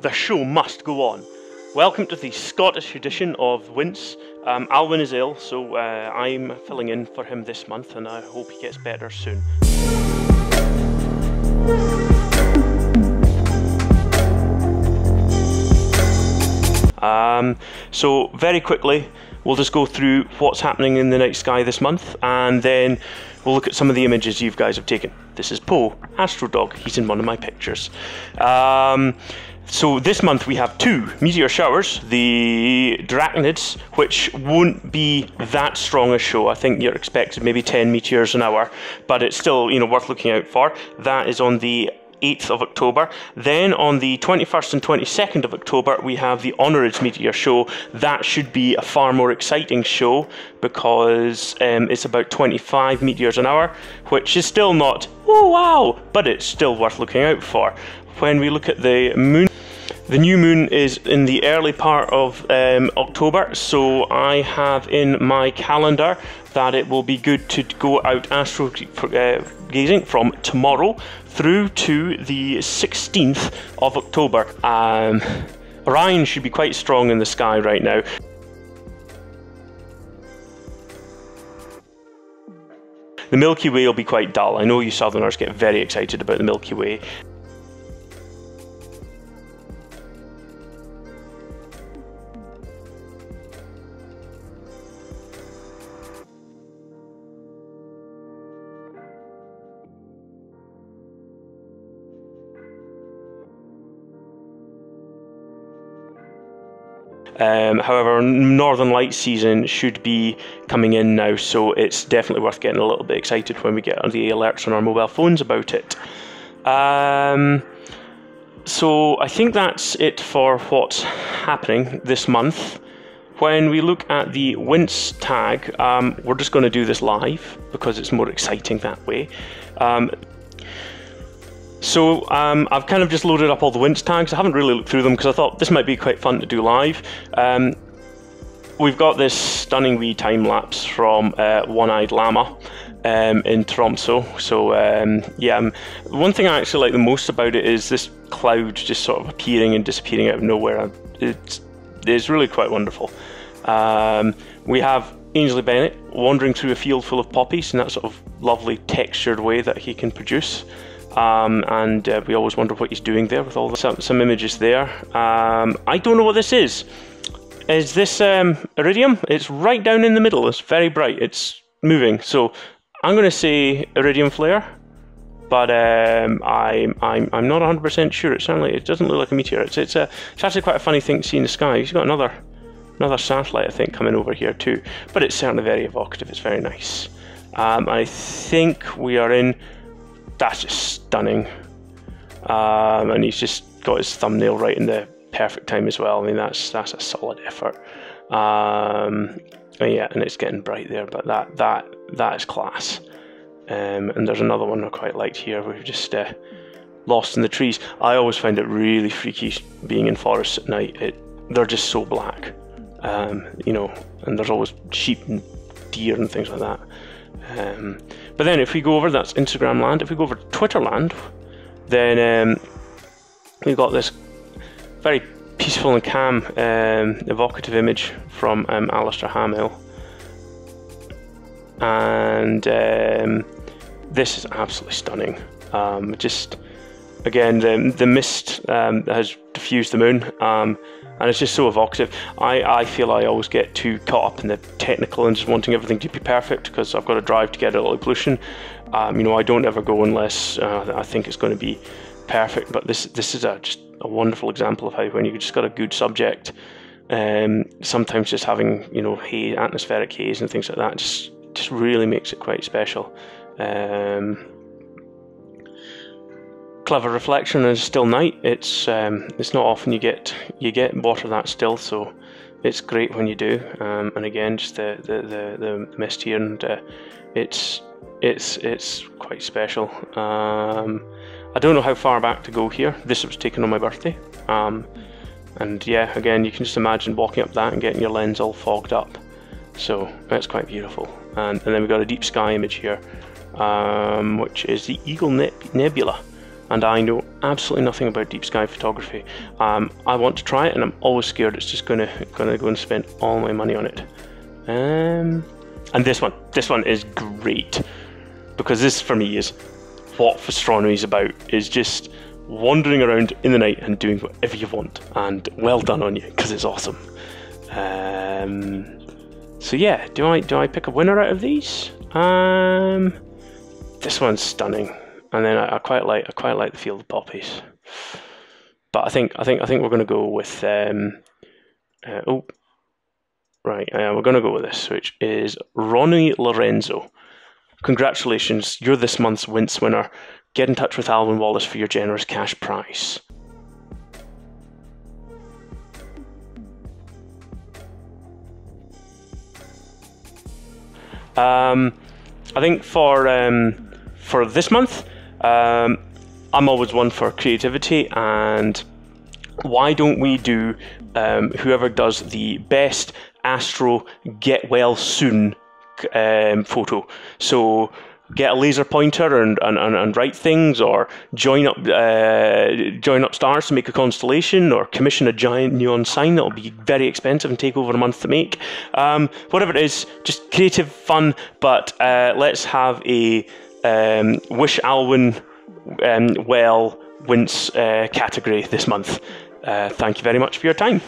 The show must go on. Welcome to the Scottish edition of Wince. Um, Alyn is ill, so uh, I'm filling in for him this month, and I hope he gets better soon. Um, so very quickly, we'll just go through what's happening in the night sky this month, and then we'll look at some of the images you guys have taken. This is Poe, Astro Dog. He's in one of my pictures. Um, so this month we have two meteor showers, the Draconids, which won't be that strong a show. I think you're expected maybe 10 meteors an hour, but it's still you know worth looking out for. That is on the 8th of October. Then on the 21st and 22nd of October, we have the Orionids Meteor Show. That should be a far more exciting show because um, it's about 25 meteors an hour, which is still not, oh wow, but it's still worth looking out for. When we look at the moon, the new moon is in the early part of um, October, so I have in my calendar that it will be good to go out astro uh, gazing from tomorrow through to the 16th of October. Um, Orion should be quite strong in the sky right now. The Milky Way will be quite dull. I know you Southerners get very excited about the Milky Way. Um, however, Northern Light season should be coming in now, so it's definitely worth getting a little bit excited when we get the alerts on our mobile phones about it. Um, so I think that's it for what's happening this month. When we look at the Wince tag, um, we're just going to do this live because it's more exciting that way. Um, so um, I've kind of just loaded up all the wince tags. I haven't really looked through them because I thought this might be quite fun to do live. Um, we've got this stunning wee time lapse from uh, One Eyed Llama um, in Tromso. So um, yeah, um, one thing I actually like the most about it is this cloud just sort of appearing and disappearing out of nowhere. It's, it's really quite wonderful. Um, we have Ainsley Bennett wandering through a field full of poppies in that sort of lovely textured way that he can produce. Um, and uh, we always wonder what he's doing there with all the, some, some images there. Um, I don't know what this is. Is this um, iridium? It's right down in the middle. It's very bright. It's moving. So I'm going to say iridium flare, but um, I'm I'm I'm not 100% sure. It certainly it doesn't look like a meteor. It's it's a it's actually quite a funny thing to see in the sky. He's got another another satellite I think coming over here too, but it's certainly very evocative. It's very nice. Um, I think we are in that's just stunning. Um, and he's just got his thumbnail right in the perfect time as well. I mean, that's that's a solid effort. Um, and yeah, and it's getting bright there, but that that that is class. Um, and there's another one I quite liked here. We've just uh, lost in the trees. I always find it really freaky being in forests at night. It they're just so black, um, you know, and there's always sheep and deer and things like that. Um, but then if we go over, that's Instagram land. If we go over Twitter land, then um, we've got this very peaceful and calm, um, evocative image from um, Alistair Hamill. And um, this is absolutely stunning. Um, just again, the, the mist um, has diffused the moon. And it's just so evocative. I, I feel I always get too caught up in the technical and just wanting everything to be perfect because I've got to drive to get a little pollution. Um, you know, I don't ever go unless uh, I think it's going to be perfect. But this this is a, just a wonderful example of how when you just got a good subject, um, sometimes just having you know haze, atmospheric haze and things like that just just really makes it quite special. Um, clever reflection and still night. It's um, it's not often you get you get water that still, so it's great when you do. Um, and again, just the the, the, the mist here, and uh, it's it's it's quite special. Um, I don't know how far back to go here. This was taken on my birthday. Um, and yeah, again, you can just imagine walking up that and getting your lens all fogged up. So that's quite beautiful. And, and then we've got a deep sky image here, um, which is the Eagle Nebula. And I know absolutely nothing about deep sky photography. Um, I want to try it, and I'm always scared it's just gonna gonna go and spend all my money on it. Um, and this one, this one is great because this for me is what astronomy is about. Is just wandering around in the night and doing whatever you want. And well done on you because it's awesome. Um, so yeah, do I do I pick a winner out of these? Um, this one's stunning, and then I, I quite like I quite like the field of poppies. But I think I think I think we're going to go with um, uh, oh right uh, we're going to go with this, which is Ronnie Lorenzo. Congratulations, you're this month's Wince winner. Get in touch with Alyn Wallace for your generous cash prize. Um, I think for um, for this month, um, I'm always one for creativity, and why don't we do um, whoever does the best Astro get well soon um, photo? So get a laser pointer and, and, and, write things, or join up uh, join up stars to make a constellation, or commission a giant neon sign that'll be very expensive and take over a month to make. Um, whatever it is, just creative fun. But uh, let's have a um, wish Alyn um, well Wince uh, category this month. Uh, thank you very much for your time.